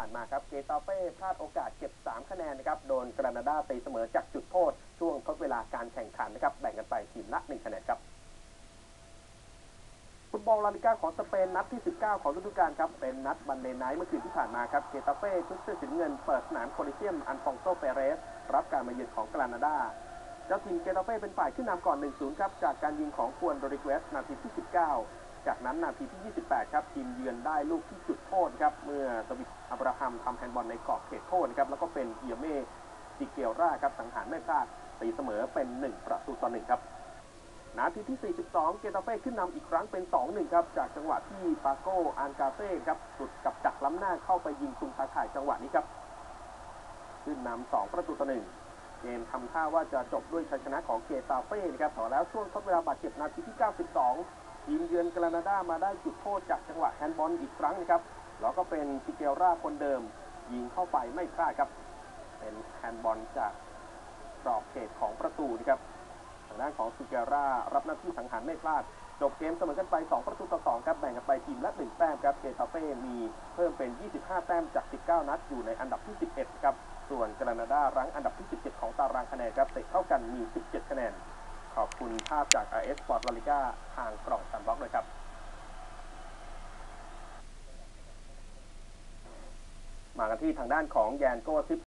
ผ่านมาครับเกตาเป้พลาดโอกาสเก็บ 3 คะแนนนะครับ โดนกรานาดาตีเสมอจากจุดโทษ ช่วงทดเวลาการแข่งขันนะครับ แบ่งกันไปทีมละ 1 คะแนนครับ ฟุตบอลลาลิก้าของสเปนนัดที่ 19 ของฤดูกาลครับ เป็นนัด Monday Night เมื่อคืนที่ผ่านมาครับ เกตาเป้ชุดเสื้อสีน้ำเงินเปิดสนามโคลิเซียมอัลฟองโซเปเรส รับการมาเยือนของกรานาดาเจ้าทีมเกตาเป้เป็นฝ่ายขึ้นนำก่อน 1-0 ครับ จากการยิงของฮวนโรดริเกซนาทีที่ 19 จากนั้นนาทีที่ 28 ครับ ทีมเยือนได้ลูกที่จุดโทษครับ เมื่อดวิดอับราฮัมทำแฮนด์บอลในกรอบเขตโทษครับ แล้วก็เป็นเอียเม่ดิเกลราครับ สังหารไม่พลาดตีเสมอเป็น 1 ประตูต่อ1ครับ นาทีที่ 42 เกตาเป้ขึ้นนำอีกครั้งเป็น 2-1 ครับ จากจังหวะที่ปาโกอานกาเซ่ครับหลุดกับจักล้ำหน้าเข้าไปยิงซุงตาข่ายจังหวะนี้ครับ ขึ้นนำ2ประตูต่อ1เกมทำท่าว่าจะจบด้วยชัยชนะของเกตาเป้นะครับต่แล้วช่วงทดเวลาบาดเจ็บนาทีที่ 92 ทีมเยือนกรานาดามาได้จุดโทษจากจังหวะแฮนด์บอลอีกครั้งนะครับ แล้วก็เป็นซิเกราคนเดิม ยิงเข้าไปไม่พลาดครับ เป็นแฮนด์บอลจากกรอบเขตของประตูนะครับทางด้านของซิเกรารับหน้าที่สังหารไม่พลาด จบเกมเสมอกันไป 2 ประตูต่อ 2 ครับแบ่งกันไปทีมละ 1 แต้มครับเกตาเป้มีเพิ่มเป็น 25 แต้มจาก 19 นัดอยู่ในอันดับที่ 11 ครับ ส่วนกรานาดารั้งอันดับที่ 17 ของตารางคะแนนครับเตะเท่ากันมี 17 คะแนน ขอบคุณภาพจาก RS Sport La Liga ทางกล่องซันบล็อกเลยครับ มากันที่ทางด้านของแยนโกซิป